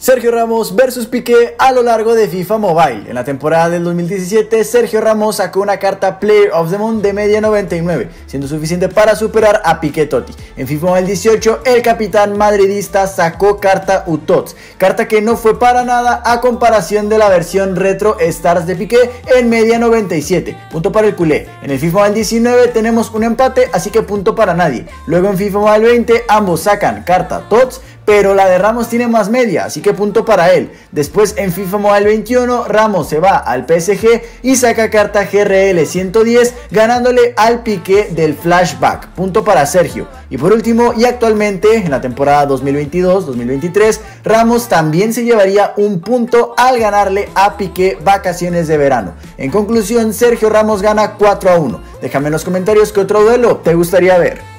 Sergio Ramos versus Piqué a lo largo de FIFA Mobile. En la temporada del 2017, Sergio Ramos sacó una carta Player of the Month de media 99, siendo suficiente para superar a Piqué Totti. En FIFA Mobile 18, el capitán madridista sacó carta Utots, carta que no fue para nada a comparación de la versión retro Stars de Piqué en media 97. Punto para el culé. En el FIFA Mobile 19 tenemos un empate, así que punto para nadie. Luego en FIFA Mobile 20, ambos sacan carta Tots pero la de Ramos tiene más media, así que punto para él. Después en FIFA Mobile 21, Ramos se va al PSG y saca carta GRL 110, ganándole al pique del flashback. Punto para Sergio. Y por último, y actualmente en la temporada 2022-2023, Ramos también se llevaría un punto al ganarle a Piqué vacaciones de verano. En conclusión, Sergio Ramos gana 4 a 1. Déjame en los comentarios qué otro duelo te gustaría ver.